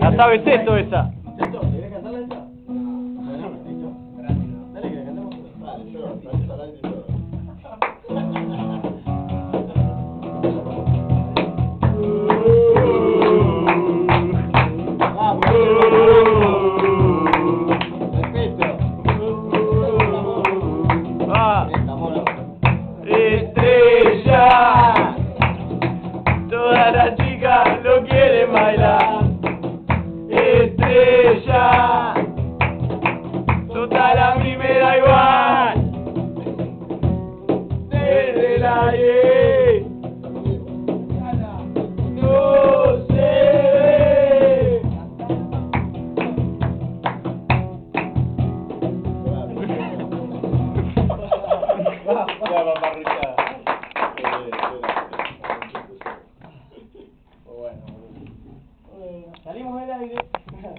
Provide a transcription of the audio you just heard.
La sabe Teto esa. Va. Todas las chicas lo quieren bailar. Estrella. Total a mí me da igual. Desde el aire. No se ve. Salimos del aire.